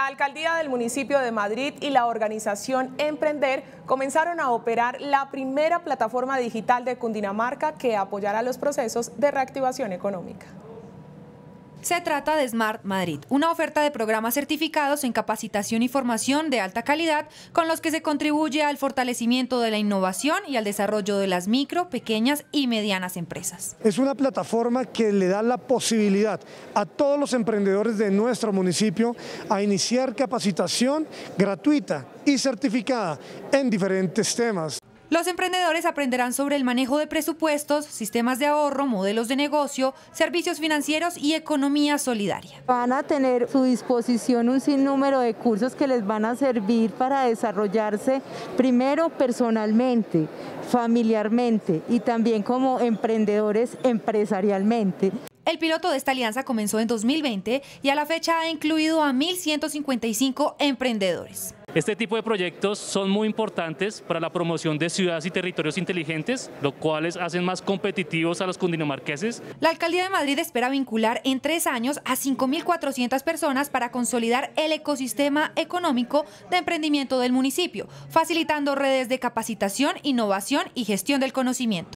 La alcaldía del municipio de Madrid y la organización Emprender comenzaron a operar la primera plataforma digital de Cundinamarca que apoyará los procesos de reactivación económica. Se trata de Smart Madrid, una oferta de programas certificados en capacitación y formación de alta calidad con los que se contribuye al fortalecimiento de la innovación y al desarrollo de las micro, pequeñas y medianas empresas. Es una plataforma que le da la posibilidad a todos los emprendedores de nuestro municipio a iniciar capacitación gratuita y certificada en diferentes temas. Los emprendedores aprenderán sobre el manejo de presupuestos, sistemas de ahorro, modelos de negocio, servicios financieros y economía solidaria. Van a tener a su disposición un sinnúmero de cursos que les van a servir para desarrollarse primero personalmente, familiarmente y también como emprendedores empresarialmente. El piloto de esta alianza comenzó en 2020 y a la fecha ha incluido a 1.155 emprendedores. Este tipo de proyectos son muy importantes para la promoción de ciudades y territorios inteligentes, lo cuales hacen más competitivos a los cundinamarqueses. La Alcaldía de Madrid espera vincular en tres años a 5.400 personas para consolidar el ecosistema económico de emprendimiento del municipio, facilitando redes de capacitación, innovación y gestión del conocimiento.